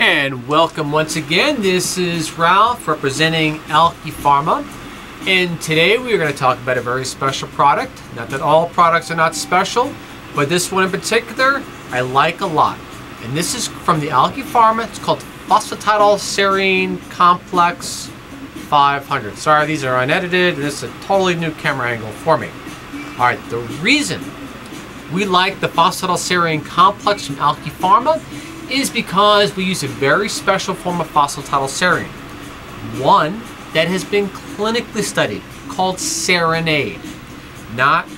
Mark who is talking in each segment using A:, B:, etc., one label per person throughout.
A: And welcome once again. This is Ralph representing AlchePharma. And today we are going to talk about a very special product. Not that all products are not special, but this one in particular I like a lot. And this is from the AlchePharma. It's called Phosphatidylserine Complex 500. Sorry, these are unedited. This is a totally new camera angle for me. All right, the reason we like the phosphatidylserine complex from AlchePharma is because we use a very special form of phosphatidylserine. One that has been clinically studied called SerinAID. Not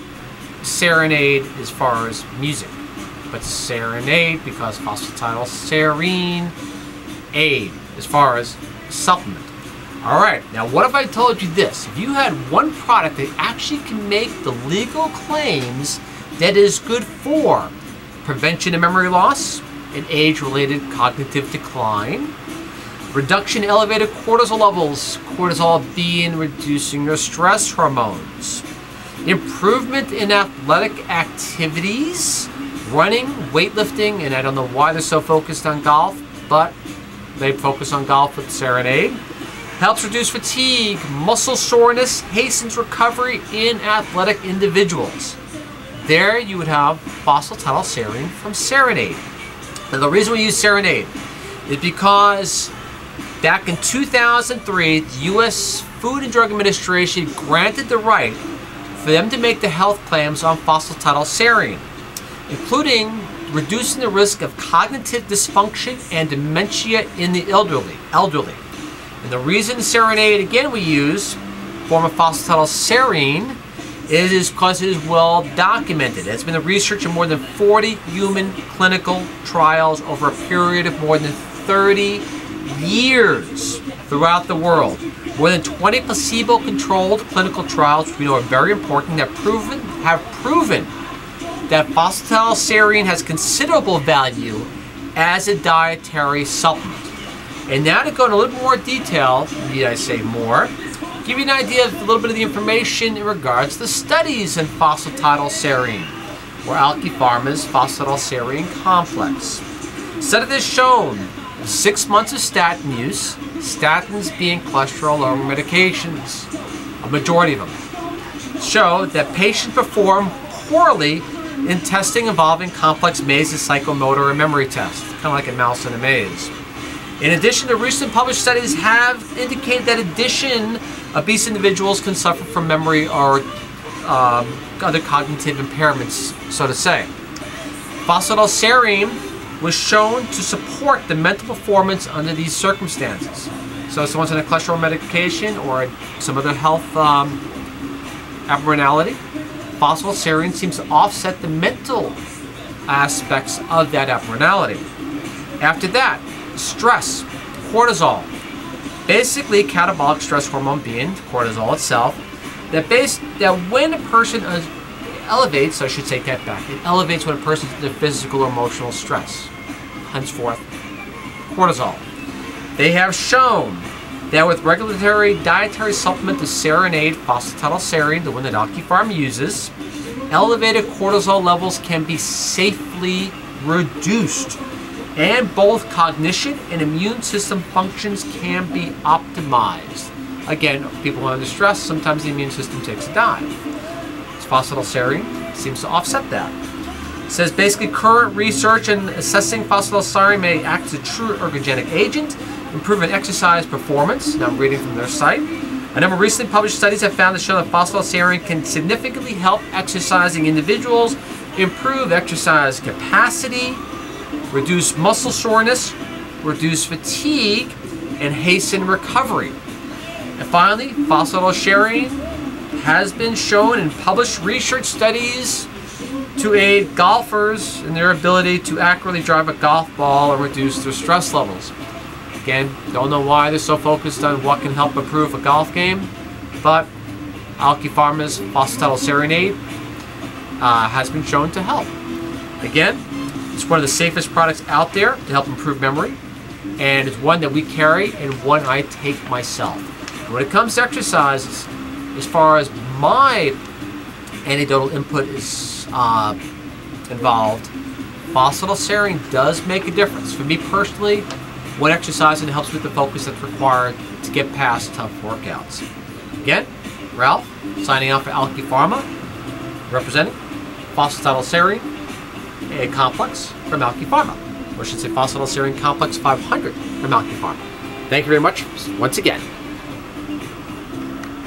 A: serenade as far as music, but serenade because phosphatidylserine aid as far as supplement. All right, now what if I told you this? If you had one product that actually can make the legal claims that is good for prevention of memory loss and age-related cognitive decline, reduction in elevated cortisol levels, cortisol being reducing your stress hormones, improvement in athletic activities, running, weightlifting, and I don't know why they're so focused on golf, but they focus on golf with SerinAID helps reduce fatigue, muscle soreness, hastens recovery in athletic individuals. There you would have phosphatidylserine from SerinAID. Now the reason we use SerinAID is because back in 2003, the U.S. Food and Drug Administration granted the right for them to make the health claims on phosphatidylserine, including reducing the risk of cognitive dysfunction and dementia in the elderly. elderly. And the reason SerinAID, again, we use, form of phosphatidylserine, is because it is well documented. It's been the research of more than 40 human clinical trials over a period of more than 30 years throughout the world. More than 20 placebo-controlled clinical trials, which we know are very important, have proven have proven that phosphatidylserine has considerable value as a dietary supplement. And now to go into a little more detail, need I say more, give you an idea of a little bit of the information in regards to the studies in phosphatidylserine, or Pharma's phosphatidylserine complex. Study has shown six months of statin use, statins being cholesterol-lowering medications, a majority of them, show that patients perform poorly in testing involving complex mazes, psychomotor, and memory tests, kind of like a mouse in a maze. In addition, the recent published studies have indicated that addition obese individuals can suffer from memory or um, other cognitive impairments, so to say. Phosphatidylserine was shown to support the mental performance under these circumstances. So someone's on a cholesterol medication or some other health um, abnormality, phosphatidylserine seems to offset the mental aspects of that abnormality. After that, stress, cortisol. Basically, catabolic stress hormone being cortisol itself, that base that when a person elevates, I should take that back, it elevates when a person's under physical or emotional stress. Henceforth, cortisol. They have shown that with regulatory dietary supplement the SerinAID phosphatidylserine, the one that Pharma uses, elevated cortisol levels can be safely reduced and both cognition and immune system functions can be optimized. Again, people under stress, sometimes the immune system takes a dive. Phosphatidylserine seems to offset that. It says basically current research in assessing phosphatidylserine may act as a true ergogenic agent, improving exercise performance. Now I'm reading from their site. A number of recently published studies have found to show that phosphatidylserine can significantly help exercising individuals improve exercise capacity, reduce muscle soreness, reduce fatigue, and hasten recovery. And finally, phosphatidylserine has been shown in published research studies to aid golfers in their ability to accurately drive a golf ball and reduce their stress levels. Again, don't know why they're so focused on what can help improve a golf game, but AlchePharma's phosphatidylserine uh, has been shown to help. Again, it's one of the safest products out there to help improve memory, and it's one that we carry and one I take myself. When it comes to exercises, as far as my anecdotal input is uh, involved, phosphatidylserine does make a difference. For me personally, one exercise it helps with the focus that's required to get past tough workouts. Again, Ralph, signing off for AlchePharma, representing phosphatidylserine a complex from AlchePharma, or I should say phosphatidylserine complex 500 from AlchePharma. Thank you very much once again.